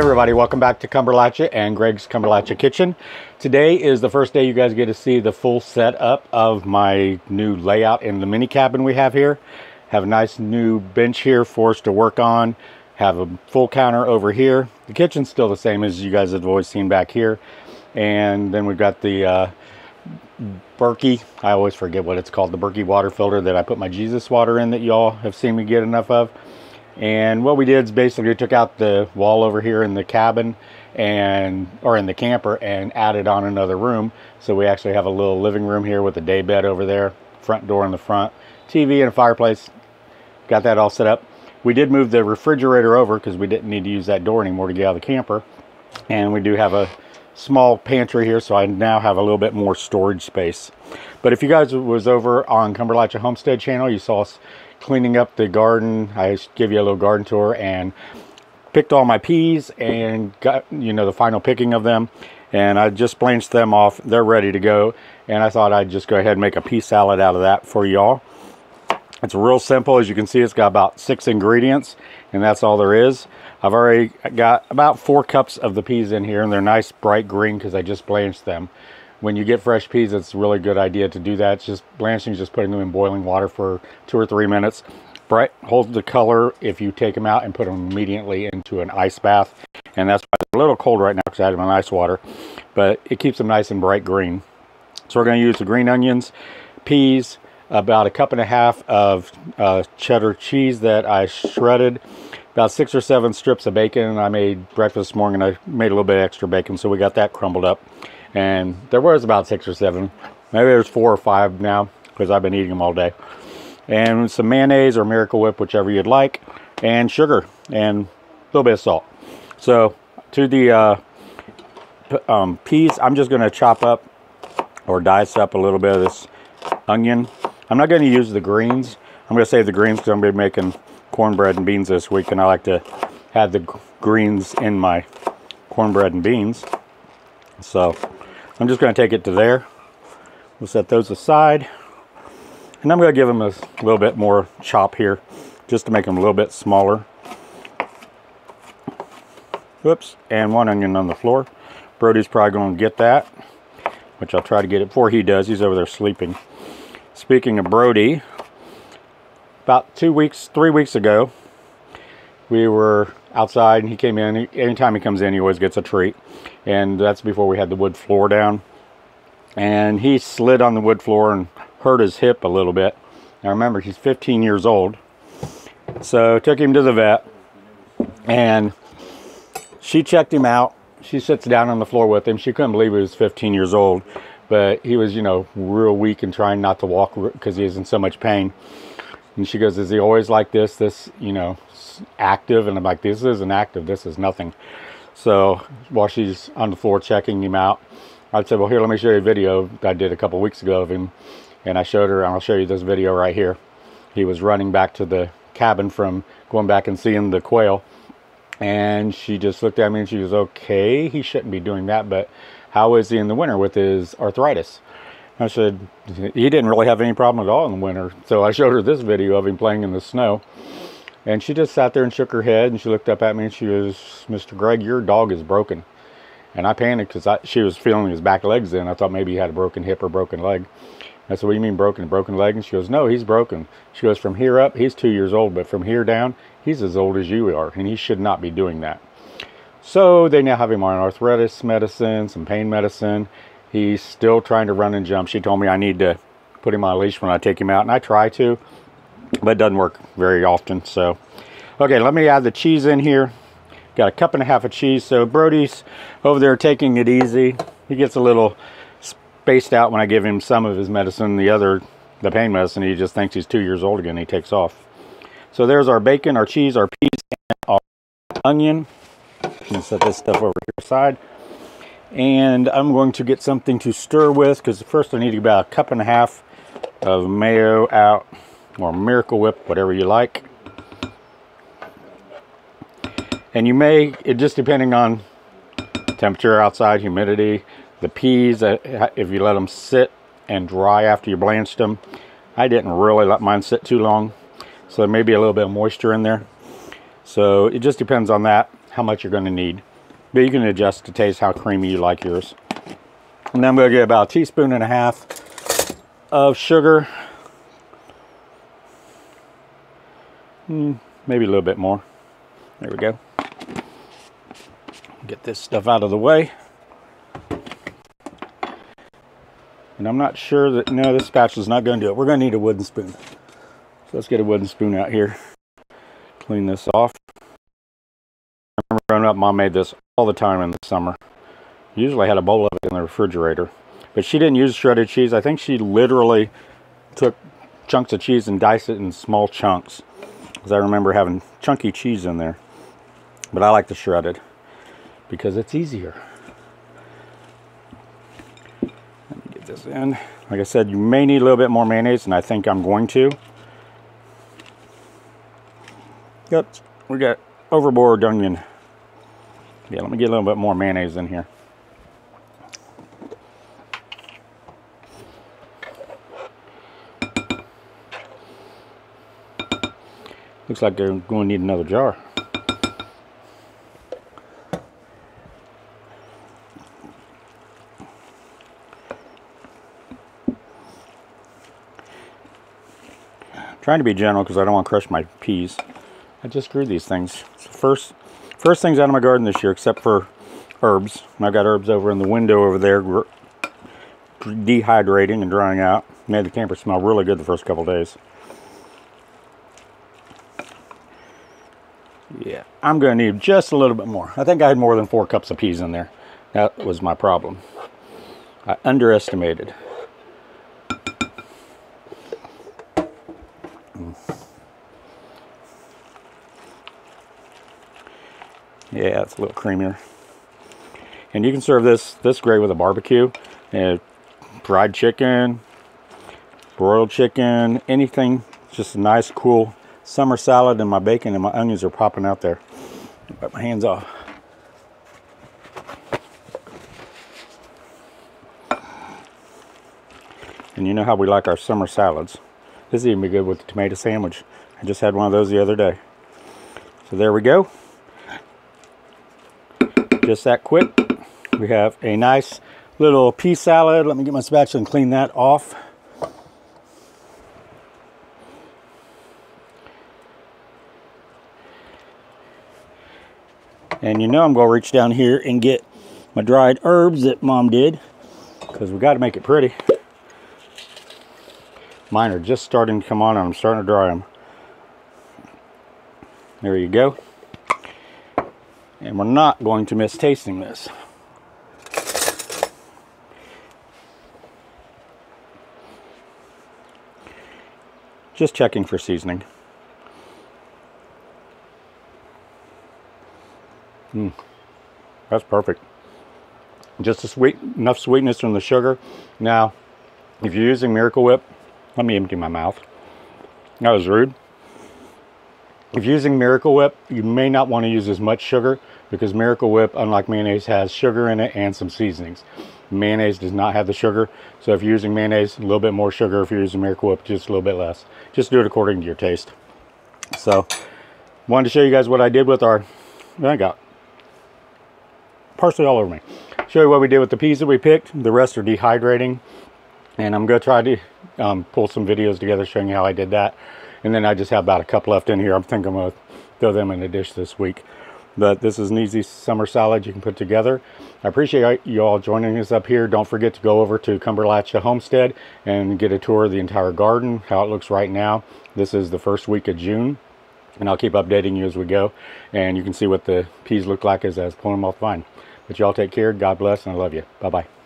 Everybody, welcome back to Cumberlachia and Greg's Cumberlachia Kitchen. Today is the first day you guys get to see the full setup of my new layout in the mini cabin we have here. Have a nice new bench here for us to work on. Have a full counter over here. The kitchen's still the same as you guys have always seen back here. And then we've got the uh, Berkey, I always forget what it's called, the Berkey water filter that I put my Jesus water in that y'all have seen me get enough of. And what we did is basically took out the wall over here in the cabin and or in the camper and added on another room. So we actually have a little living room here with a day bed over there, front door in the front, TV and a fireplace. Got that all set up. We did move the refrigerator over because we didn't need to use that door anymore to get out of the camper. And we do have a small pantry here, so I now have a little bit more storage space. But if you guys was over on Cumberlachia Homestead channel, you saw us cleaning up the garden. I give you a little garden tour and picked all my peas and got, you know, the final picking of them. And I just blanched them off. They're ready to go. And I thought I'd just go ahead and make a pea salad out of that for y'all. It's real simple. As you can see, it's got about six ingredients and that's all there is. I've already got about four cups of the peas in here and they're nice bright green because I just blanched them when you get fresh peas, it's a really good idea to do that. It's just blanching, just putting them in boiling water for two or three minutes. Bright holds the color if you take them out and put them immediately into an ice bath. And that's why they're a little cold right now because I had them in ice water. But it keeps them nice and bright green. So we're going to use the green onions, peas, about a cup and a half of uh, cheddar cheese that I shredded, about six or seven strips of bacon. I made breakfast this morning and I made a little bit extra bacon, so we got that crumbled up and there was about six or seven. Maybe there's four or five now because I've been eating them all day. And some mayonnaise or miracle whip whichever you'd like and sugar and a little bit of salt. So to the uh, um, peas I'm just going to chop up or dice up a little bit of this onion. I'm not going to use the greens. I'm going to save the greens because I'm going to be making cornbread and beans this week and I like to have the greens in my cornbread and beans. So I'm just going to take it to there. We'll set those aside. And I'm going to give them a little bit more chop here, just to make them a little bit smaller. Whoops, and one onion on the floor. Brody's probably going to get that, which I'll try to get it before he does. He's over there sleeping. Speaking of Brody, about two weeks, three weeks ago, we were outside and he came in. Anytime he comes in, he always gets a treat. And that's before we had the wood floor down. And he slid on the wood floor and hurt his hip a little bit. Now remember, he's 15 years old. So took him to the vet and she checked him out. She sits down on the floor with him. She couldn't believe he was 15 years old, but he was, you know, real weak and trying not to walk because he was in so much pain. And she goes, is he always like this? This, you know, active? And I'm like, this isn't active. This is nothing. So while she's on the floor checking him out, I said, well, here, let me show you a video I did a couple weeks ago of him. And I showed her, and I'll show you this video right here. He was running back to the cabin from going back and seeing the quail. And she just looked at me and she was, okay, he shouldn't be doing that, but how is he in the winter with his arthritis? I said, he didn't really have any problem at all in the winter. So I showed her this video of him playing in the snow. And she just sat there and shook her head and she looked up at me and she goes, Mr. Greg, your dog is broken. And I panicked because she was feeling his back legs then. I thought maybe he had a broken hip or broken leg. I said, what do you mean broken? Broken leg? And she goes, no, he's broken. She goes, from here up, he's two years old, but from here down, he's as old as you are, and he should not be doing that. So they now have him on arthritis medicine, some pain medicine. He's still trying to run and jump. She told me I need to put him on a leash when I take him out, and I try to but it doesn't work very often. So, okay, let me add the cheese in here. Got a cup and a half of cheese. So Brody's over there taking it easy. He gets a little spaced out when I give him some of his medicine. The other, the pain medicine, he just thinks he's two years old again. He takes off. So there's our bacon, our cheese, our peas, and our onion. Can set this stuff over here aside. And I'm going to get something to stir with because first I need about a cup and a half of mayo out or Miracle Whip, whatever you like. And you may, it just depending on temperature outside, humidity, the peas, uh, if you let them sit and dry after you blanched them. I didn't really let mine sit too long, so there may be a little bit of moisture in there. So it just depends on that. how much you're going to need. But you can adjust to taste how creamy you like yours. And then to get about a teaspoon and a half of sugar. Hmm, maybe a little bit more. There we go. Get this stuff out of the way. And I'm not sure that, no, this spatula is not going to do it. We're going to need a wooden spoon. So let's get a wooden spoon out here. Clean this off. I remember growing up, mom made this all the time in the summer. Usually had a bowl of it in the refrigerator. But she didn't use shredded cheese. I think she literally took chunks of cheese and diced it in small chunks. Because I remember having chunky cheese in there. But I like the shredded because it's easier. Let me get this in. Like I said, you may need a little bit more mayonnaise, and I think I'm going to. Yep, we got overboard onion. Yeah, let me get a little bit more mayonnaise in here. Looks like they're going to need another jar. trying to be gentle because I don't want to crush my peas. I just grew these things. So first, first things out of my garden this year, except for herbs. I've got herbs over in the window over there, dehydrating and drying out. Made the camper smell really good the first couple days. Yeah, I'm going to need just a little bit more. I think I had more than four cups of peas in there. That was my problem. I underestimated. Yeah, it's a little creamier. And you can serve this this great with a barbecue, and fried chicken, broiled chicken, anything. Just a nice, cool summer salad, and my bacon and my onions are popping out there. Wipe my hands off. And you know how we like our summer salads. This is even be good with the tomato sandwich. I just had one of those the other day. So there we go just that quick. We have a nice little pea salad. Let me get my spatula and clean that off. And you know I'm going to reach down here and get my dried herbs that mom did because we got to make it pretty. Mine are just starting to come on and I'm starting to dry them. There you go. And we're not going to miss tasting this. Just checking for seasoning. Mm, that's perfect. Just a sweet, enough sweetness from the sugar. Now, if you're using Miracle Whip, let me empty my mouth. That was rude. If you're using Miracle Whip, you may not want to use as much sugar because Miracle Whip, unlike mayonnaise, has sugar in it and some seasonings. Mayonnaise does not have the sugar, so if you're using mayonnaise, a little bit more sugar. If you're using Miracle Whip, just a little bit less. Just do it according to your taste. So, wanted to show you guys what I did with our, I got parsley all over me. Show you what we did with the peas that we picked. The rest are dehydrating. And I'm going to try to um, pull some videos together showing you how I did that. And then I just have about a cup left in here. I'm thinking I'm going to throw them in a dish this week. But this is an easy summer salad you can put together. I appreciate you all joining us up here. Don't forget to go over to Cumberlachia Homestead and get a tour of the entire garden, how it looks right now. This is the first week of June. And I'll keep updating you as we go. And you can see what the peas look like as I pulling them off the vine. But y'all take care. God bless and I love you. Bye-bye.